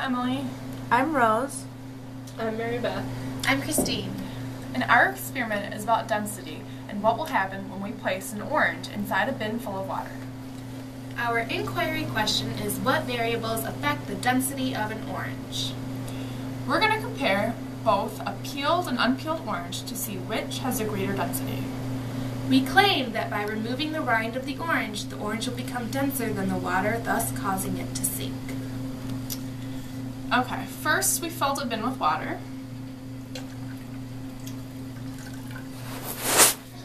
Emily. I'm Rose. I'm MaryBeth. I'm Kristine. And our experiment is about density and what will happen when we place an orange inside a bin full of water. Our inquiry question is what variables affect the density of an orange? We're going to compare both a peeled and unpeeled orange to see which has a greater density. We claim that by removing the rind of the orange, the orange will become denser than the water, thus causing it to sink. Okay, first we filled a bin with water.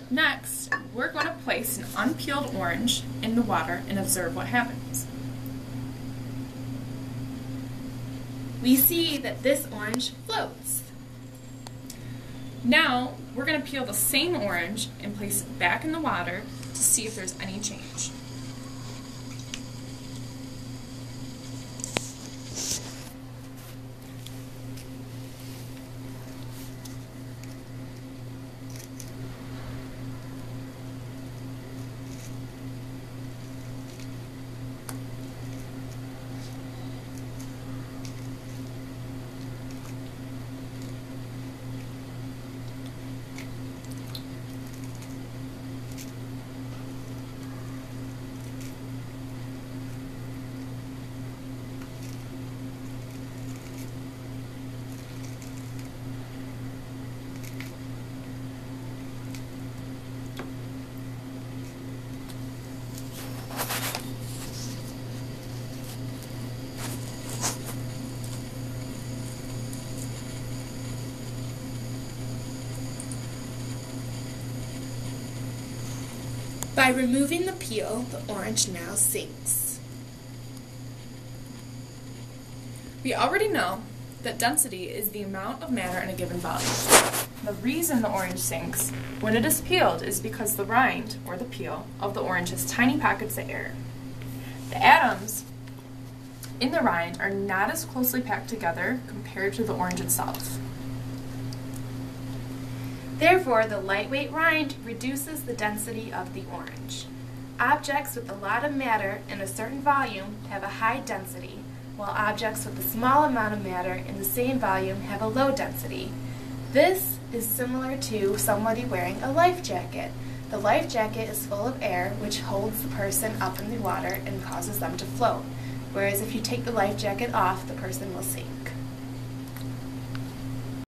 Next, we're going to place an unpeeled orange in the water and observe what happens. We see that this orange floats. Now, we're going to peel the same orange and place it back in the water to see if there's any change. By removing the peel, the orange now sinks. We already know that density is the amount of matter in a given volume. The reason the orange sinks when it is peeled is because the rind, or the peel, of the orange has tiny pockets of air. The atoms in the rind are not as closely packed together compared to the orange itself. Therefore, the lightweight rind reduces the density of the orange. Objects with a lot of matter in a certain volume have a high density, while objects with a small amount of matter in the same volume have a low density. This is similar to somebody wearing a life jacket. The life jacket is full of air, which holds the person up in the water and causes them to float. Whereas if you take the life jacket off, the person will sink.